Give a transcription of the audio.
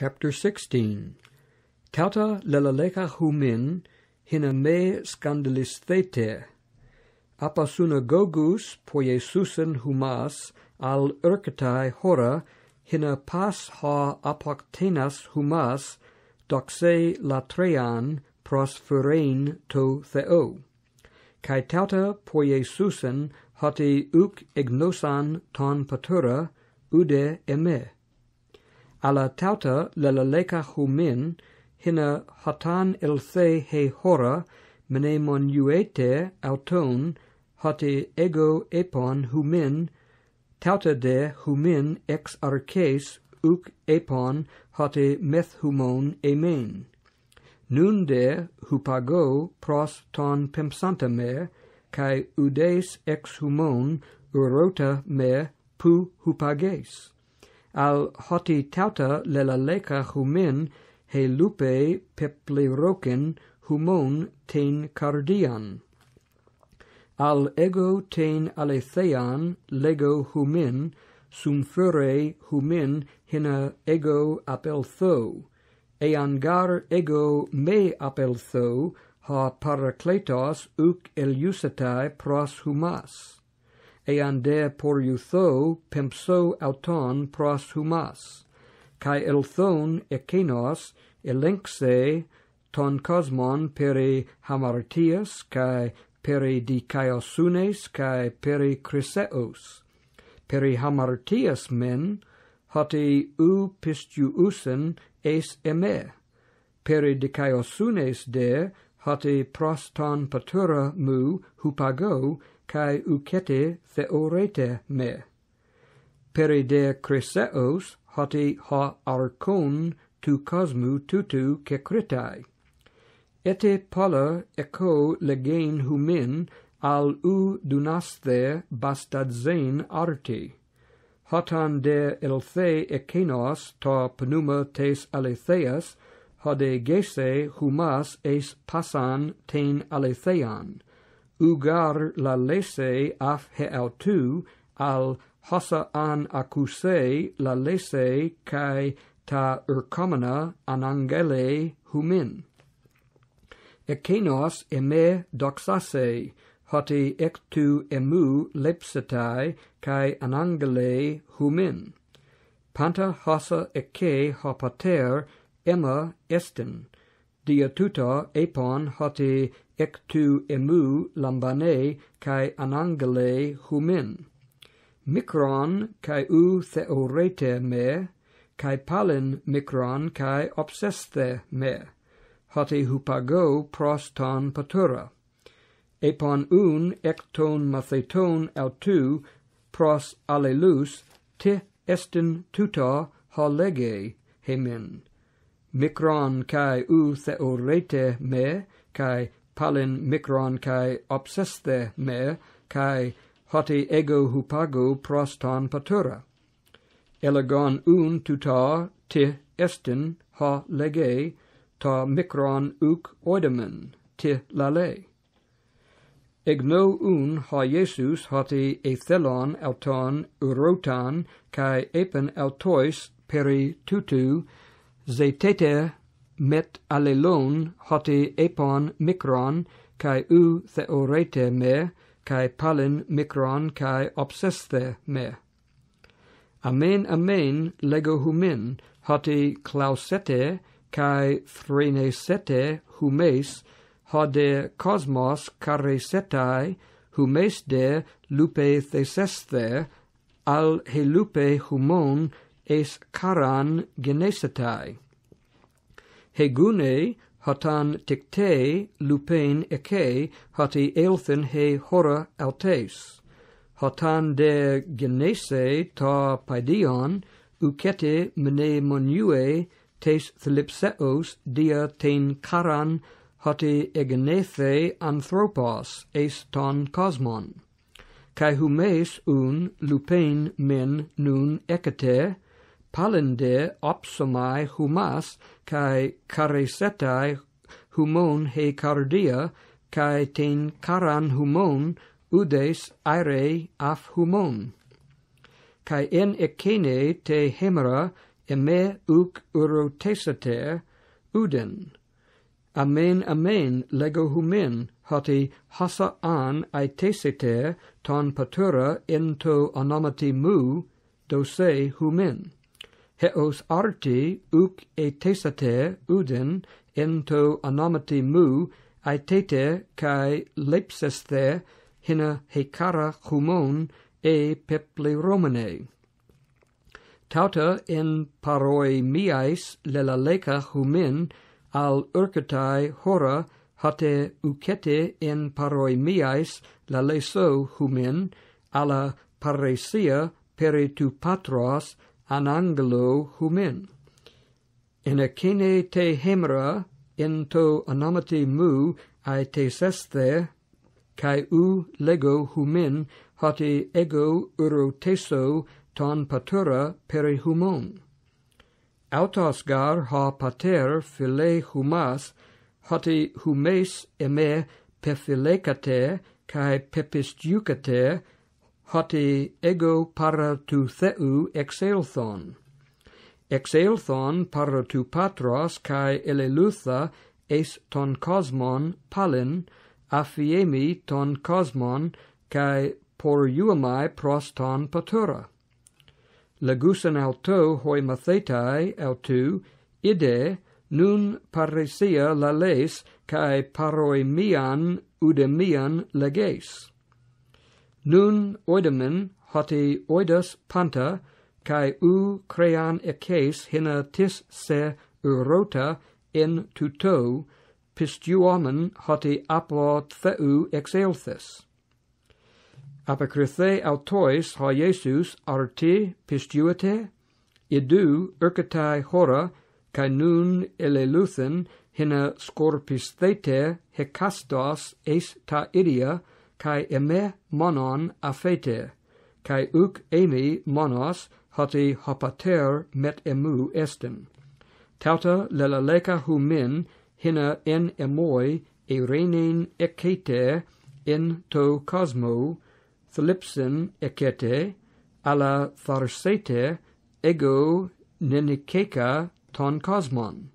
Chapter 16 Tauta lelalecha humin hina me scandalisthete. Apa synagogus poiesusen humas al erkatai hora hina pas ha apoctenas humas doxe latrean prosferein to theo. Kai tauta poiesusen hoti uk egnosan ton patura ude eme ala tauta leleleka humin hina hotan ilthe he hora mnemonuete auton hoti ego epon humin tauta de humin ex arces uk epon hoti methumon emen nun de hupago pros ton pemsanta me kai udes ex humon urota me pu hupages al hoti tauta lelaleka humin he lupe pepliroken humon ten cardian. Al ego ten alethean lego humin, sum fere humin hina ego apeltho eangar ego me apeltho ha parakletos uc eliusatai pros humas ean de por eutho pempso auton pros humas, cae elthon ekenos elenxe ton cosmon peri hamartias cae peri dikaiosunes cae peri chryseos. Peri hamartias men, hoti u pistiusen es eme. Peri dikaiosunes de, hati proston patura mu hupago kai ukete theorete me. Peride chryseos hati ha archon tu cosmu tutu kekritai ete pala echo legain humin al u dunaste bastadzein arti. Hotan de elthe ekenos ta pneuma tes aletheas hode gese humas es pasan ten alethean, ugar la lese af heautu al hosa an acuse la lese cae ta urcomena anangele humin. Ekenos eme doxase, hoti ectu emu lepsitai cae anangele humin. Panta hosa eke hopater emma estin, dia tuta epon hoti ectu emu lambane kai anangele humin. Micron kai u theorete me, kai palin micron kai obseste me, hoti hupago proston patura. Epon un ecton matheton autu pros alelus te estin tuta ha lege hemin micron kai u theorete me kai palin micron kai obseste me kai hoti ego hupago proston patura. Elegon un tuta ti estin ha lege ta micron uk oidemen ti lale egno un ha Jesus hoti ethelon auton urotan kai epen autois peri tutu ze tete met allelon hoti epon micron kai u theorete me kai palin micron kai obseste me. Amen amen lego humin hoti clausete kai phrenesete humes hode cosmos caresetai humes de lupe thesesthe al helupe humon es karan genesetai. Hegune hotan tikte lupen eke hoti elthen he hora altes. Hotan de genese ta paidion ukete mnemonue tes thlipseos dia ten karan hoti egenethe anthropos es ton cosmon. Kai humes un lupen men nun ekete palinde opsomai humas kai caresetai humon he cardia kai ten caran humon udes aire af humon. Kai en ekene te hemera eme uc urotesater uden. Amen amen lego humen hoti hasa an aiteseter ton patura ento onomati mu dose humen heos arti uc etesate uden ento anomati mu aetete kai lepsesthe hina hecara humon e peple romane. Tauta in paroi miais lelaleca humin al urcatai hora hate ucete in paroi miais laleso humin ala paresia peritu patros an angelo In a akene te hemra, in to anamati mu, ai te sesthe, kai u lego humin, hati ego uroteso ton patura peri humon. Autasgar ha pater phile humas, hoti humes eme pephilecate, kai pepistiucate, hoti ego paratu theu exelthon. Exelthon paratu patros kai elelutha es ton cosmon palin, afiemi ton cosmon kai poruamai pros ton patura. Legusan alto hoi mathetai autu, ide, nun paresia lales, cae paroemian udemian leges. Nun oidemen hoti oidas panta, kai u crean eces hina tis se urota in tuto, pistuomen hoti apo theu exelthes. Apocrythe autois ha Iesus arti pistuete, idu ercatai hora, cae nun eleluthen hina scorpisthete hecastos eis ta idia, kai eme monon afete, kai uk emi monos hoti hopater met emu estin. Tauta lelaleka humin hina en emoi eirenin ekete in to cosmo Philipsen ekete ala tharsete ego nenikeka ton cosmon.